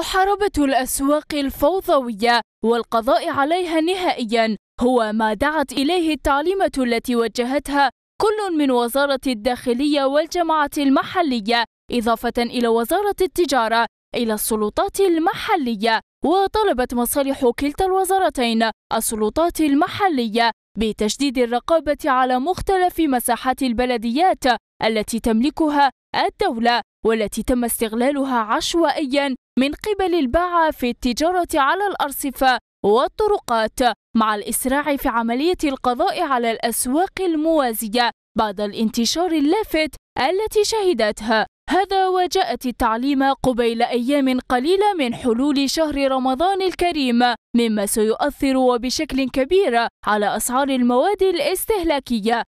محاربة الأسواق الفوضوية والقضاء عليها نهائيا هو ما دعت إليه التعليمة التي وجهتها كل من وزارة الداخلية والجماعة المحلية إضافة إلى وزارة التجارة إلى السلطات المحلية وطلبت مصالح كلتا الوزارتين السلطات المحلية بتشديد الرقابة على مختلف مساحات البلديات التي تملكها الدولة والتي تم استغلالها عشوائيا من قبل الباعة في التجارة على الأرصفة والطرقات مع الإسراع في عملية القضاء على الأسواق الموازية بعد الانتشار اللافت التي شهدتها. هذا وجاءت التعليم قبيل أيام قليلة من حلول شهر رمضان الكريم مما سيؤثر وبشكل كبير على أسعار المواد الاستهلاكية.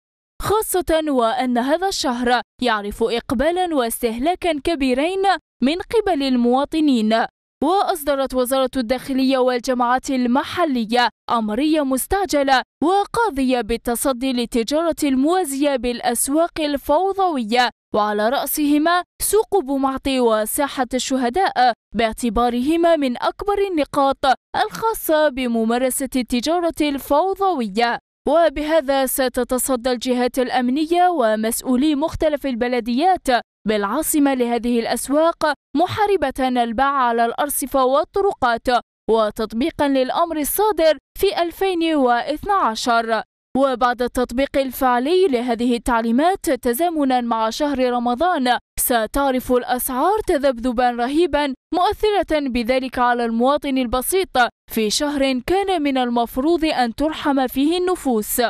خاصة وأن هذا الشهر يعرف إقبالا واستهلاكا كبيرين من قبل المواطنين. وأصدرت وزارة الداخلية والجماعات المحلية أمرية مستعجلة وقاضية بالتصدي للتجارة الموازية بالأسواق الفوضوية. وعلى رأسهما سوق بومعطي وساحة الشهداء باعتبارهما من أكبر النقاط الخاصة بممارسة التجارة الفوضوية. وبهذا ستتصدى الجهات الأمنية ومسؤولي مختلف البلديات بالعاصمة لهذه الأسواق محاربة الباع على الأرصفة والطرقات وتطبيقا للأمر الصادر في 2012 وبعد التطبيق الفعلي لهذه التعليمات تزامنا مع شهر رمضان ستعرف الأسعار تذبذبا رهيبا مؤثرة بذلك على المواطن البسيط في شهر كان من المفروض أن ترحم فيه النفوس.